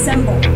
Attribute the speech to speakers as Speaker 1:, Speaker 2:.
Speaker 1: assemble.